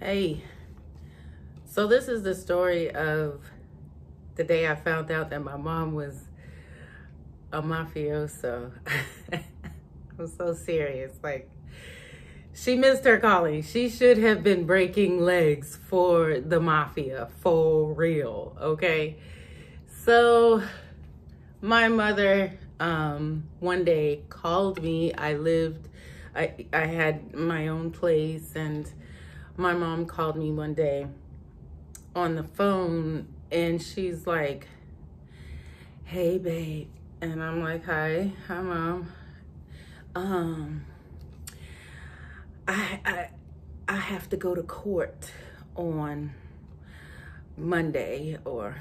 Hey, so this is the story of the day I found out that my mom was a mafioso. I'm so serious. Like, she missed her calling. She should have been breaking legs for the mafia, for real, okay? So, my mother um, one day called me. I lived, I, I had my own place, and my mom called me one day on the phone, and she's like, Hey, babe. And I'm like, Hi, hi, mom. Um, I, I, I have to go to court on Monday or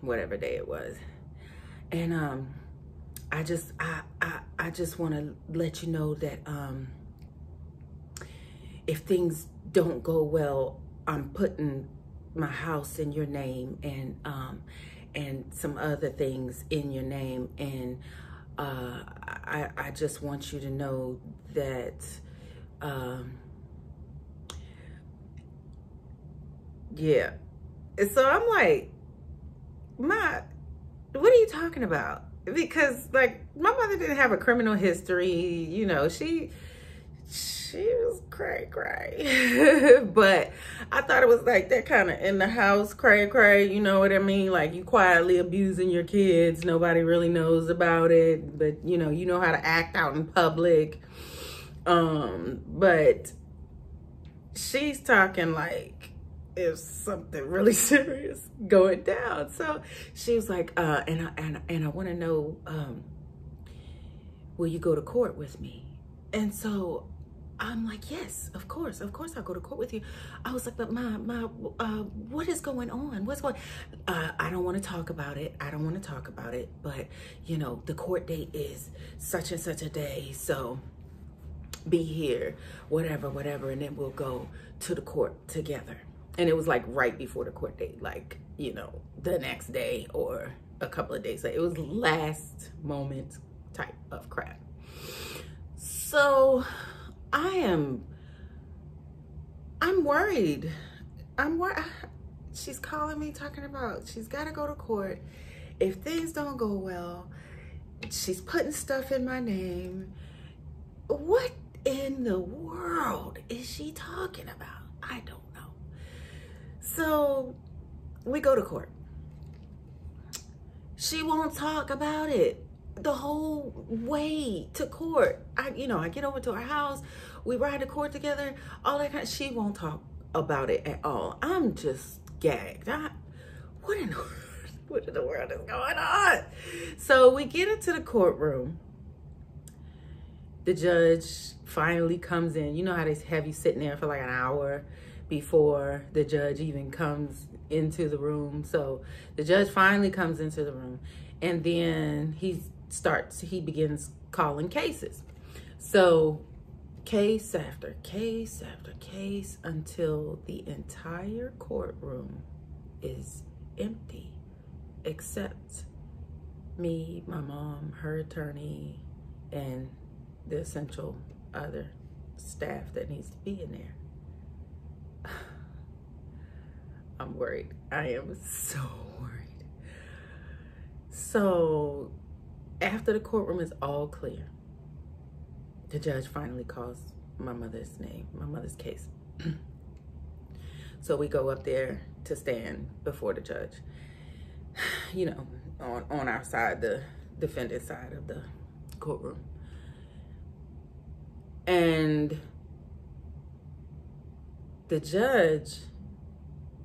whatever day it was. And um I just I I, I just want to let you know that um if things don't go well, I'm putting my house in your name and um and some other things in your name and uh I I just want you to know that um yeah. So I'm like, my what are you talking about? Because like my mother didn't have a criminal history, you know, she she was cray cray. but I thought it was like that kind of in the house cray cray, you know what I mean? Like you quietly abusing your kids, nobody really knows about it, but you know, you know how to act out in public. Um, but she's talking like is something really serious going down. So she was like, uh, and I, and, and I want to know, um, will you go to court with me? And so I'm like, yes, of course, of course I'll go to court with you. I was like, but my, my, uh, what is going on? What's going, uh, I don't want to talk about it. I don't want to talk about it, but you know, the court date is such and such a day. So be here, whatever, whatever. And then we'll go to the court together and it was like right before the court date, like, you know, the next day or a couple of days. It was last moment type of crap. So I am, I'm worried. I'm worried. She's calling me talking about she's got to go to court. If things don't go well, she's putting stuff in my name. What in the world is she talking about? I don't know. so we go to court. She won't talk about it the whole way to court. I, you know, I get over to her house, we ride to court together, all that kind. She won't talk about it at all. I'm just gagged. I, what in the world, what in the world is going on? So we get into the courtroom. The judge finally comes in. You know how they have you sitting there for like an hour before the judge even comes into the room. So the judge finally comes into the room and then he starts, he begins calling cases. So case after case after case until the entire courtroom is empty except me, my mom, her attorney, and the essential other staff that needs to be in there. I'm worried. I am so worried. So after the courtroom is all clear, the judge finally calls my mother's name, my mother's case. so we go up there to stand before the judge. You know, on, on our side, the defendant side of the courtroom. And the judge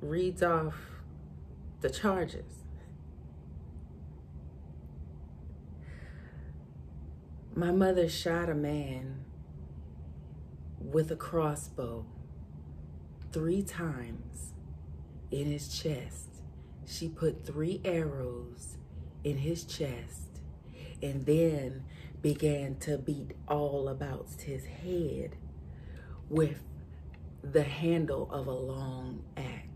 reads off the charges. My mother shot a man with a crossbow three times in his chest. She put three arrows in his chest and then began to beat all about his head with the handle of a long axe.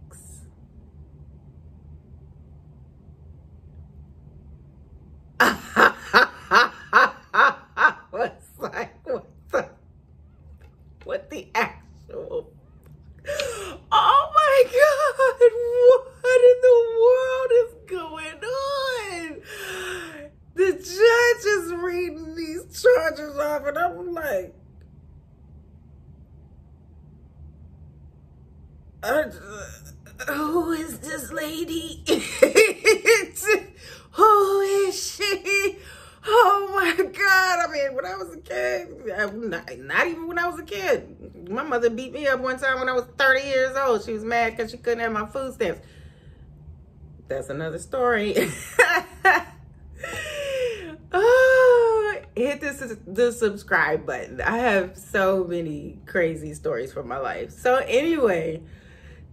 What's like, what the, what the actual Oh my God, what in the world is going on? The judge is reading these charges off, and I'm like, uh, who is this lady? who is she? Oh my Mean, when I was a kid, uh, not, not even when I was a kid, my mother beat me up one time when I was 30 years old. She was mad because she couldn't have my food stamps. That's another story. oh, hit this the subscribe button. I have so many crazy stories from my life. So anyway,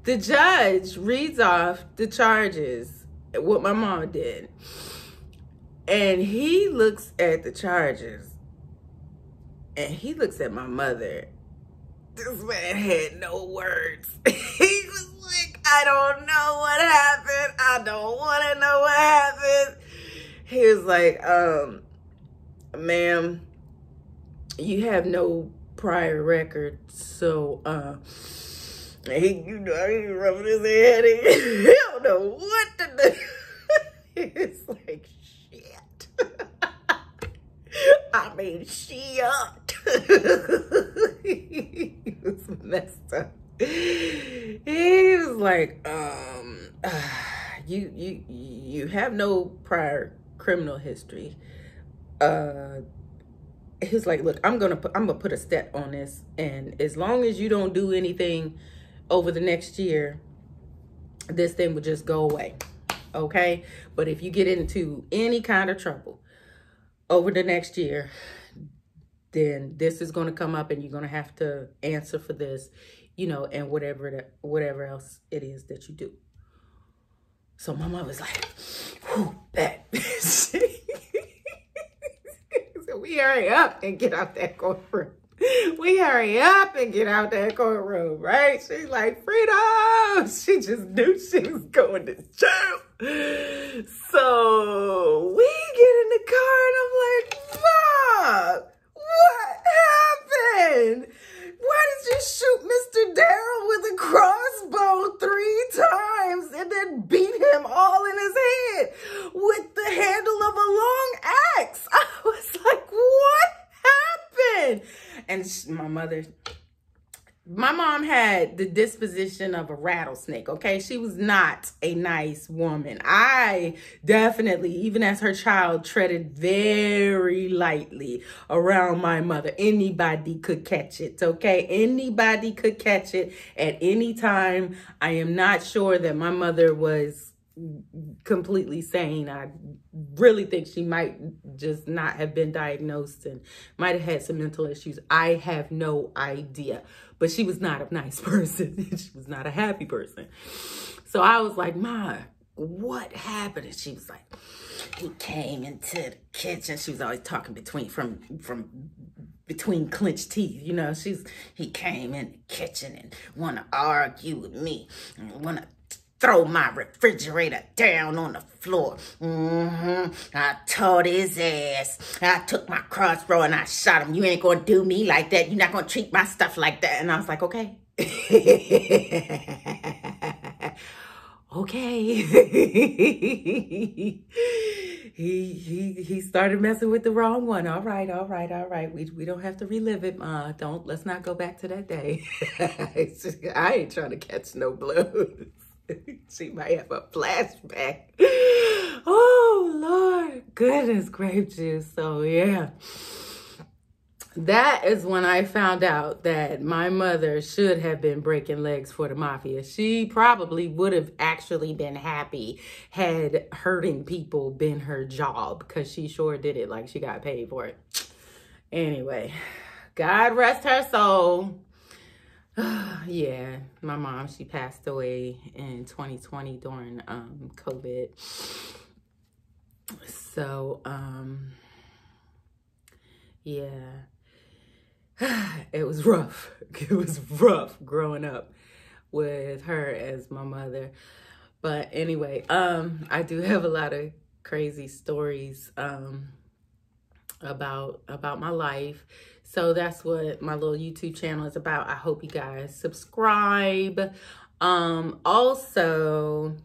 the judge reads off the charges, what my mom did. And he looks at the charges and he looks at my mother. This man had no words. he was like, I don't know what happened. I don't want to know what happened. He was like, um, ma'am, you have no prior record. So, uh, he, you know, he rubbing his head. He, he don't know what to do. It's like, shit. I mean, she up. He was messed up. He was like, um, you you you have no prior criminal history. Uh, he's like, look, I'm gonna put I'm gonna put a step on this, and as long as you don't do anything over the next year, this thing will just go away. Okay, but if you get into any kind of trouble, over the next year, then this is going to come up and you're going to have to answer for this, you know, and whatever that, whatever else it is that you do. So my mom was like, whew, that. so we hurry up and get out that courtroom. We hurry up and get out that courtroom, right? She's like, freedom. She just knew she was going to jail. So we get in the car and I'm like, what Why did you shoot Mr. Daryl with a crossbow three times and then beat him all in his head with the handle of a long axe? I was like, what happened? And my mother, my mom had the disposition of a rattlesnake, okay? She was not a nice woman. I definitely, even as her child, treaded very lightly around my mother. Anybody could catch it, okay? Anybody could catch it at any time. I am not sure that my mother was completely sane. I really think she might just not have been diagnosed and might have had some mental issues. I have no idea but she was not a nice person. she was not a happy person. So I was like, Ma, what happened? And she was like, he came into the kitchen. She was always talking between from from between clenched teeth. You know, she's he came in the kitchen and wanna argue with me and wanna throw my refrigerator down on the floor. Mm-hmm. I tore his ass. I took my crossbow and I shot him. You ain't gonna do me like that. You're not gonna treat my stuff like that. And I was like, okay. okay. he he he started messing with the wrong one. All right, all right, all right. We we don't have to relive it, ma. Don't let's not go back to that day. I ain't trying to catch no blues. she might have a flashback. Oh, Lord. Goodness grape juice. So, yeah. That is when I found out that my mother should have been breaking legs for the mafia. She probably would have actually been happy had hurting people been her job because she sure did it like she got paid for it. Anyway, God rest her soul. yeah, my mom, she passed away in 2020 during um, COVID. So, um, yeah, it was rough. It was rough growing up with her as my mother. But anyway, um, I do have a lot of crazy stories um, about about my life So that's what my little YouTube channel is about. I hope you guys subscribe. Um, also,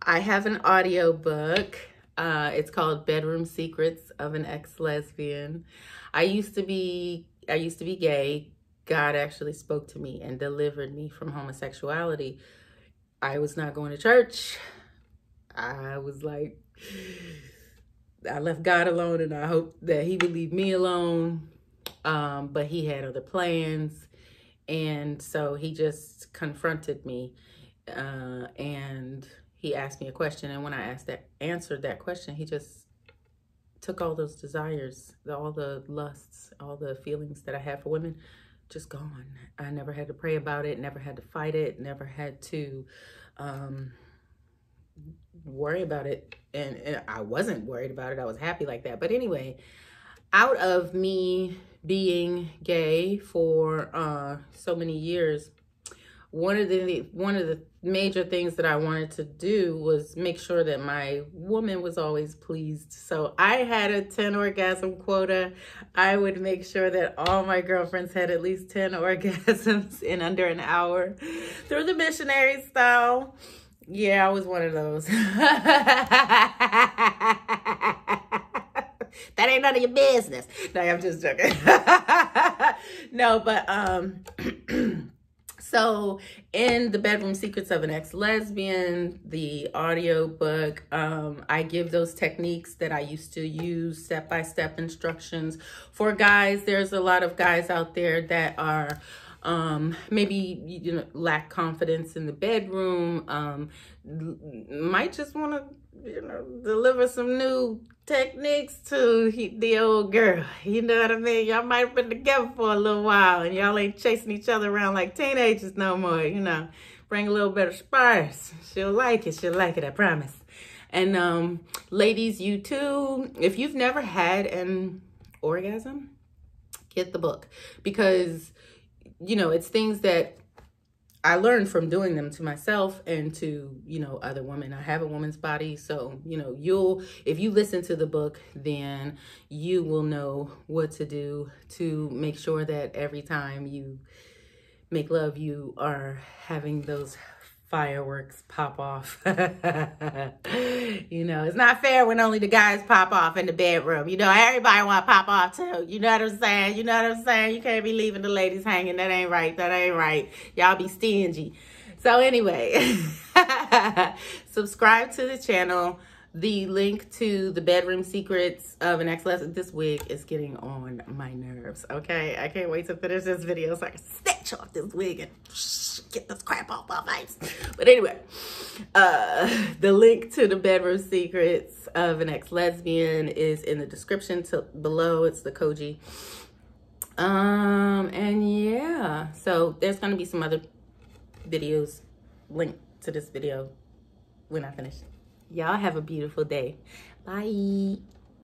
I have an audio book. Uh, it's called Bedroom Secrets of an Ex-Lesbian. I used to be I used to be gay. God actually spoke to me and delivered me from homosexuality. I was not going to church. I was like, I left God alone and I hope that he would leave me alone. Um, but he had other plans. And so he just confronted me uh, and he asked me a question. And when I asked that, answered that question, he just took all those desires, all the lusts, all the feelings that I had for women, just gone. I never had to pray about it, never had to fight it, never had to um, worry about it. And, and I wasn't worried about it. I was happy like that. But anyway, out of me being gay for uh, so many years, one of the one of the major things that I wanted to do was make sure that my woman was always pleased. So I had a 10 orgasm quota. I would make sure that all my girlfriends had at least 10 orgasms in under an hour through the missionary style. Yeah, I was one of those. that ain't none of your business. No, I'm just joking. no, but um so in the bedroom secrets of an ex-lesbian the audio book um, i give those techniques that i used to use step-by-step instructions for guys there's a lot of guys out there that are um, maybe you know lack confidence in the bedroom um, might just want to you know deliver some new techniques to the old girl. You know what I mean? Y'all might have been together for a little while and y'all ain't chasing each other around like teenagers no more, you know. Bring a little of spice. She'll like it. She'll like it, I promise. And um, ladies, you too, if you've never had an orgasm, get the book because, you know, it's things that I learned from doing them to myself and to, you know, other women. I have a woman's body. So, you know, you'll, if you listen to the book, then you will know what to do to make sure that every time you make love, you are having those fireworks pop off. you know, it's not fair when only the guys pop off in the bedroom. You know, everybody want to pop off too. You know what I'm saying? You know what I'm saying? You can't be leaving the ladies hanging. That ain't right. That ain't right. Y'all be stingy. So anyway, subscribe to the channel the link to the bedroom secrets of an ex-lesbian. This wig is getting on my nerves, okay? I can't wait to finish this video so I can snatch off this wig and get this crap off my face. But anyway, uh, the link to the bedroom secrets of an ex-lesbian is in the description to below. It's the Koji. Um, and yeah, so there's going to be some other videos linked to this video when I finish. Y'all have a beautiful day. Bye.